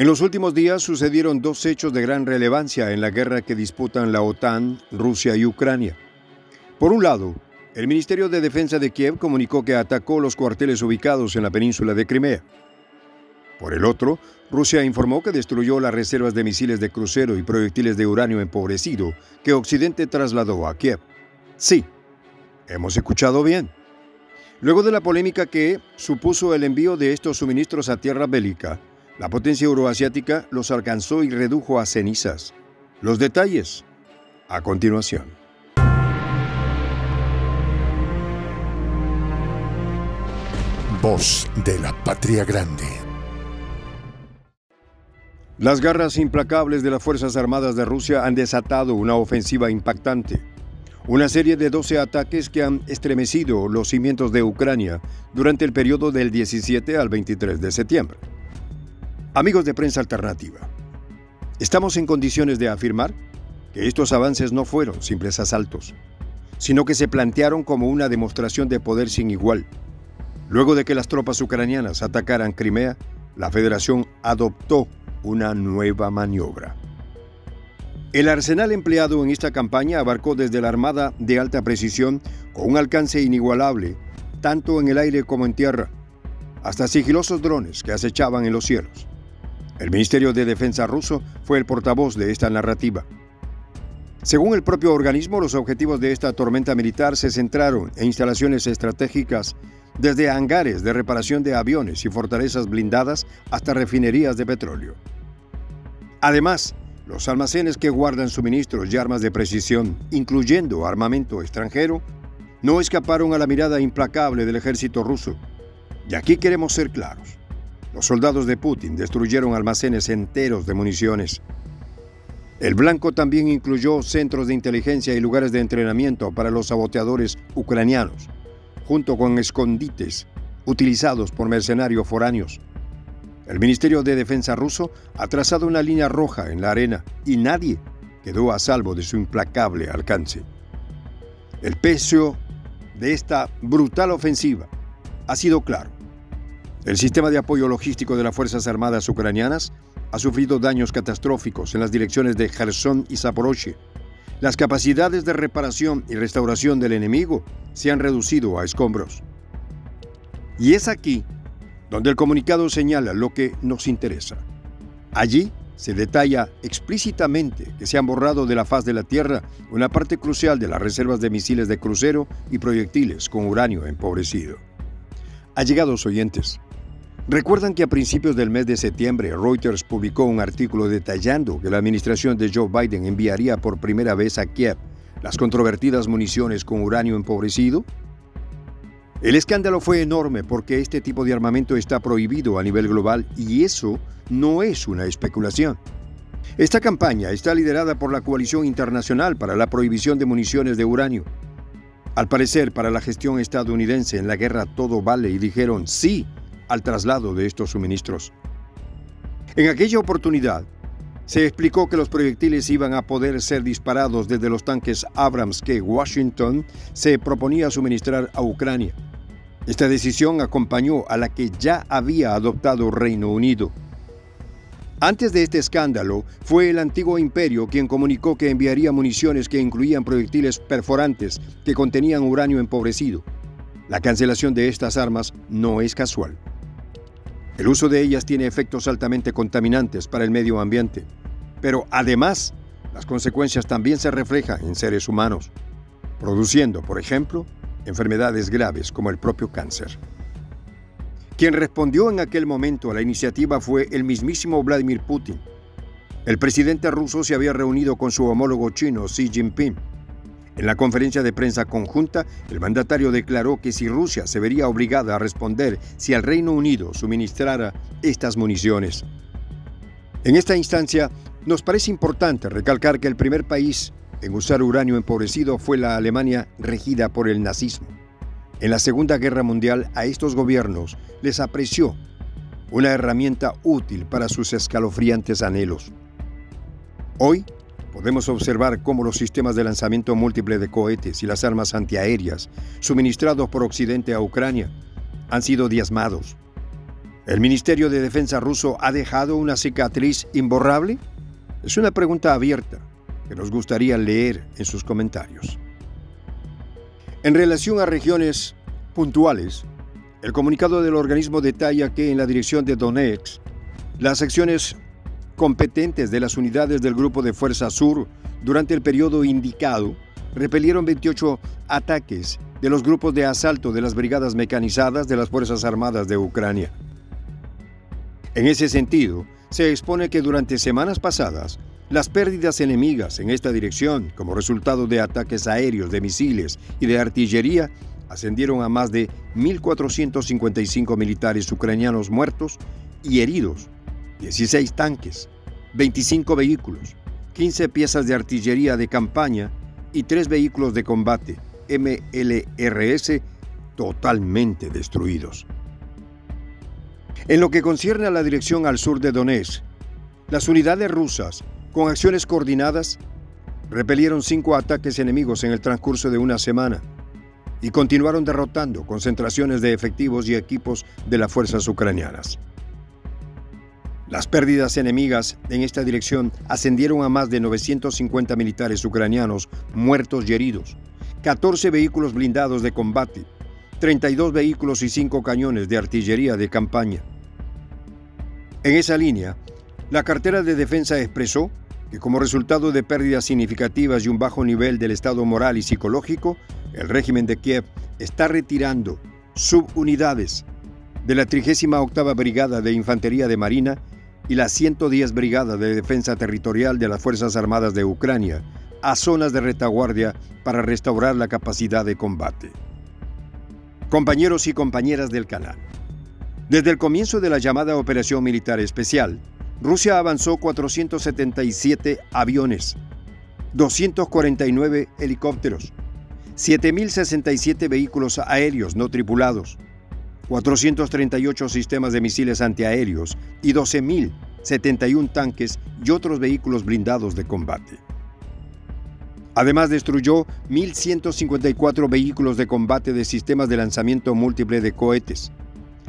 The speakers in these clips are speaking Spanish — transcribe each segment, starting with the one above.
En los últimos días sucedieron dos hechos de gran relevancia en la guerra que disputan la OTAN, Rusia y Ucrania. Por un lado, el Ministerio de Defensa de Kiev comunicó que atacó los cuarteles ubicados en la península de Crimea. Por el otro, Rusia informó que destruyó las reservas de misiles de crucero y proyectiles de uranio empobrecido que Occidente trasladó a Kiev. Sí, hemos escuchado bien. Luego de la polémica que supuso el envío de estos suministros a tierra bélica, la potencia euroasiática los alcanzó y redujo a cenizas. Los detalles a continuación. Voz de la Patria Grande. Las garras implacables de las Fuerzas Armadas de Rusia han desatado una ofensiva impactante una serie de 12 ataques que han estremecido los cimientos de Ucrania durante el periodo del 17 al 23 de septiembre. Amigos de prensa alternativa, estamos en condiciones de afirmar que estos avances no fueron simples asaltos, sino que se plantearon como una demostración de poder sin igual. Luego de que las tropas ucranianas atacaran Crimea, la Federación adoptó una nueva maniobra. El arsenal empleado en esta campaña abarcó desde la Armada de alta precisión, con un alcance inigualable, tanto en el aire como en tierra, hasta sigilosos drones que acechaban en los cielos. El Ministerio de Defensa ruso fue el portavoz de esta narrativa. Según el propio organismo, los objetivos de esta tormenta militar se centraron en instalaciones estratégicas desde hangares de reparación de aviones y fortalezas blindadas hasta refinerías de petróleo. Además, los almacenes que guardan suministros y armas de precisión, incluyendo armamento extranjero, no escaparon a la mirada implacable del ejército ruso. Y aquí queremos ser claros. Los soldados de Putin destruyeron almacenes enteros de municiones. El blanco también incluyó centros de inteligencia y lugares de entrenamiento para los saboteadores ucranianos, junto con escondites utilizados por mercenarios foráneos. El Ministerio de Defensa ruso ha trazado una línea roja en la arena y nadie quedó a salvo de su implacable alcance. El peso de esta brutal ofensiva ha sido claro. El sistema de apoyo logístico de las Fuerzas Armadas ucranianas ha sufrido daños catastróficos en las direcciones de Kherson y Zaporozhye. Las capacidades de reparación y restauración del enemigo se han reducido a escombros. Y es aquí donde el comunicado señala lo que nos interesa. Allí se detalla explícitamente que se han borrado de la faz de la Tierra una parte crucial de las reservas de misiles de crucero y proyectiles con uranio empobrecido. Allegados oyentes, recuerdan que a principios del mes de septiembre Reuters publicó un artículo detallando que la administración de Joe Biden enviaría por primera vez a Kiev las controvertidas municiones con uranio empobrecido? El escándalo fue enorme porque este tipo de armamento está prohibido a nivel global y eso no es una especulación. Esta campaña está liderada por la Coalición Internacional para la Prohibición de Municiones de Uranio. Al parecer, para la gestión estadounidense en la guerra todo vale y dijeron sí al traslado de estos suministros. En aquella oportunidad, se explicó que los proyectiles iban a poder ser disparados desde los tanques Abrams que Washington se proponía suministrar a Ucrania. Esta decisión acompañó a la que ya había adoptado Reino Unido. Antes de este escándalo, fue el antiguo imperio quien comunicó que enviaría municiones que incluían proyectiles perforantes que contenían uranio empobrecido. La cancelación de estas armas no es casual. El uso de ellas tiene efectos altamente contaminantes para el medio ambiente, pero además las consecuencias también se reflejan en seres humanos, produciendo, por ejemplo, enfermedades graves como el propio cáncer. Quien respondió en aquel momento a la iniciativa fue el mismísimo Vladimir Putin. El presidente ruso se había reunido con su homólogo chino Xi Jinping. En la conferencia de prensa conjunta, el mandatario declaró que si Rusia se vería obligada a responder si al Reino Unido suministrara estas municiones. En esta instancia, nos parece importante recalcar que el primer país en usar uranio empobrecido fue la Alemania regida por el nazismo. En la Segunda Guerra Mundial a estos gobiernos les apreció una herramienta útil para sus escalofriantes anhelos. Hoy podemos observar cómo los sistemas de lanzamiento múltiple de cohetes y las armas antiaéreas suministrados por Occidente a Ucrania han sido diezmados. ¿El Ministerio de Defensa ruso ha dejado una cicatriz imborrable? Es una pregunta abierta que nos gustaría leer en sus comentarios. En relación a regiones puntuales, el comunicado del organismo detalla que en la dirección de Donetsk, las secciones competentes de las unidades del Grupo de Fuerza Sur durante el periodo indicado repelieron 28 ataques de los grupos de asalto de las brigadas mecanizadas de las Fuerzas Armadas de Ucrania. En ese sentido, se expone que durante semanas pasadas, las pérdidas enemigas en esta dirección, como resultado de ataques aéreos, de misiles y de artillería, ascendieron a más de 1.455 militares ucranianos muertos y heridos 16 tanques, 25 vehículos, 15 piezas de artillería de campaña y 3 vehículos de combate MLRS totalmente destruidos. En lo que concierne a la dirección al sur de Donetsk, las unidades rusas, con acciones coordinadas, repelieron cinco ataques enemigos en el transcurso de una semana y continuaron derrotando concentraciones de efectivos y equipos de las fuerzas ucranianas. Las pérdidas enemigas en esta dirección ascendieron a más de 950 militares ucranianos muertos y heridos, 14 vehículos blindados de combate, 32 vehículos y 5 cañones de artillería de campaña. En esa línea, la cartera de defensa expresó que como resultado de pérdidas significativas y un bajo nivel del estado moral y psicológico, el régimen de Kiev está retirando subunidades de la 38 Brigada de Infantería de Marina y la 110 Brigada de Defensa Territorial de las Fuerzas Armadas de Ucrania a zonas de retaguardia para restaurar la capacidad de combate. Compañeros y compañeras del canal, desde el comienzo de la llamada Operación Militar Especial, Rusia avanzó 477 aviones, 249 helicópteros, 7.067 vehículos aéreos no tripulados, 438 sistemas de misiles antiaéreos y 12.071 tanques y otros vehículos blindados de combate. Además destruyó 1.154 vehículos de combate de sistemas de lanzamiento múltiple de cohetes,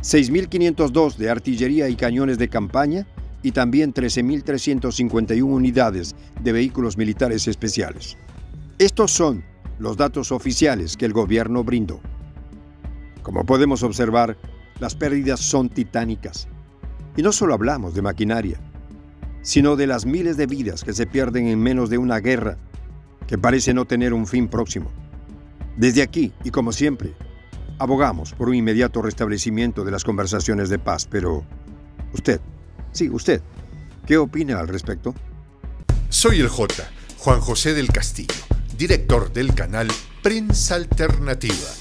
6.502 de artillería y cañones de campaña y también 13.351 unidades de vehículos militares especiales. Estos son los datos oficiales que el gobierno brindó. Como podemos observar, las pérdidas son titánicas. Y no solo hablamos de maquinaria, sino de las miles de vidas que se pierden en menos de una guerra que parece no tener un fin próximo. Desde aquí, y como siempre, abogamos por un inmediato restablecimiento de las conversaciones de paz, pero usted, sí, usted, ¿qué opina al respecto? Soy el J, Juan José del Castillo, director del canal Prensa Alternativa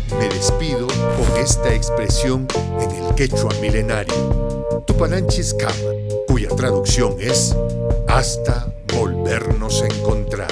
me despido con esta expresión en el quechua milenario, Tupananchis Kama, cuya traducción es hasta volvernos a encontrar.